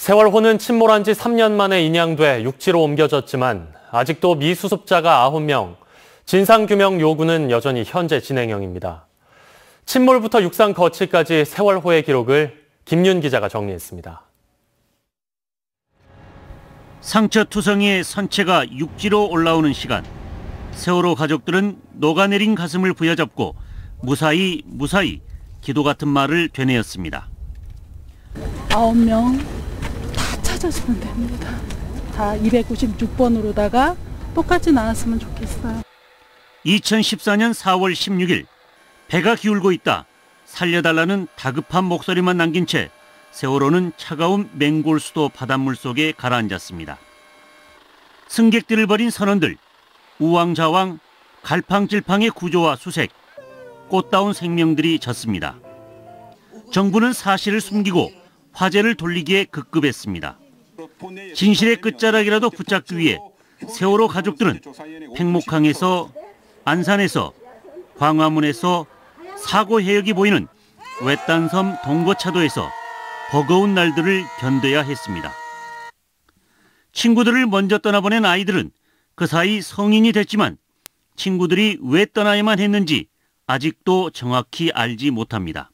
세월호는 침몰한 지 3년 만에 인양돼 육지로 옮겨졌지만 아직도 미수습자가 9명, 진상규명 요구는 여전히 현재 진행형입니다. 침몰부터 육상 거치까지 세월호의 기록을 김윤 기자가 정리했습니다. 상처투성이의 선체가 육지로 올라오는 시간. 세월호 가족들은 녹아내린 가슴을 부여잡고 무사히 무사히 기도 같은 말을 되뇌었습니다. 아홉 명다 찾아주면 됩니다. 다 296번으로다가 똑같이 나왔으면 좋겠어요. 2014년 4월 16일 배가 기울고 있다. 살려달라는 다급한 목소리만 남긴 채 세월호는 차가운 맹골 수도 바닷물 속에 가라앉았습니다. 승객들을 버린 선원들, 우왕좌왕, 갈팡질팡의 구조와 수색, 꽃다운 생명들이 졌습니다. 정부는 사실을 숨기고 화제를 돌리기에 급급했습니다. 진실의 끝자락이라도 붙잡기 위해 세월호 가족들은 팽목항에서 안산에서 광화문에서 사고 해역이 보이는 외딴섬 동거차도에서 버거운 날들을 견뎌야 했습니다. 친구들을 먼저 떠나보낸 아이들은 그 사이 성인이 됐지만 친구들이 왜 떠나야만 했는지 아직도 정확히 알지 못합니다.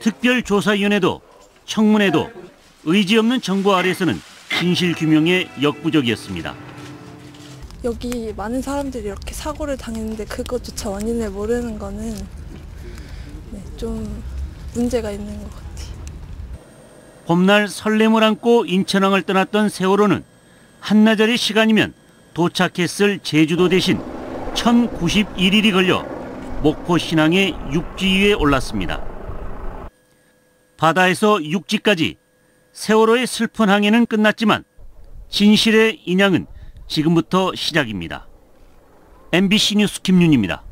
특별조사위원회도 청문회도 의지 없는 정부 아래서는 진실 규명에 역부족이었습니다. 여기 많은 사람들이 이렇게 사고를 당했는데 그것조차 원인을 모르는 거는 네, 좀 문제가 있는 것 같아요. 봄날 설렘을 안고 인천항을 떠났던 세월호는 한나절의 시간이면 도착했을 제주도 대신 1091일이 걸려 목포 신항의 육지 위에 올랐습니다. 바다에서 육지까지 세월호의 슬픈 항해는 끝났지만 진실의 인양은 지금부터 시작입니다. MBC 뉴스 김윤입니다.